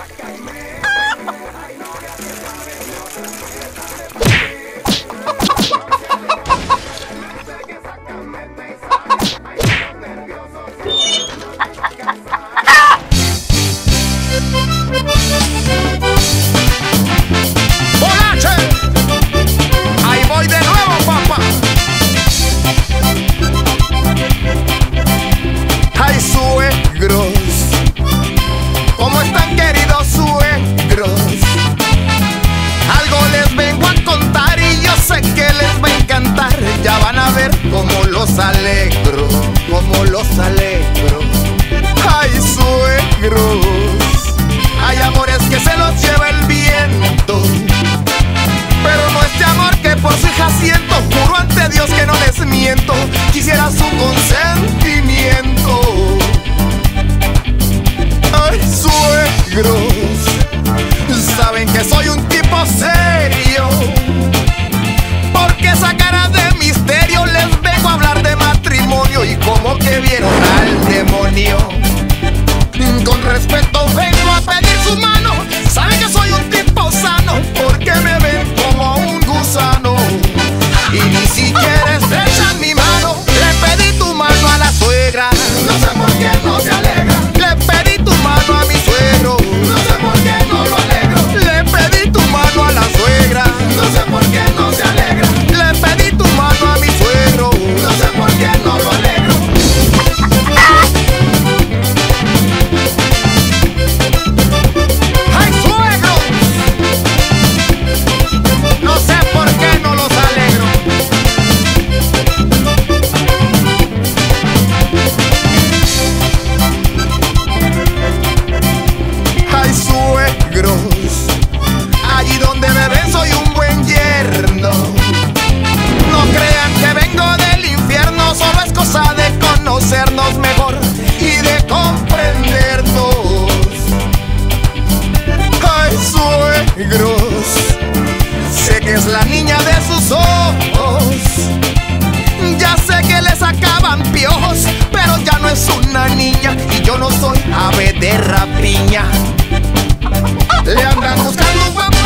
Sácame. ver cómo los alegro, como los alegro. Ay, suegros, hay amores que se los lleva el viento. Pero no este amor que por su hija siento, juro ante Dios que no les miento. Quisiera su consentimiento. Ay, suegros, saben que soy un tipo serio ave de rapiña. Le andan buscando papá.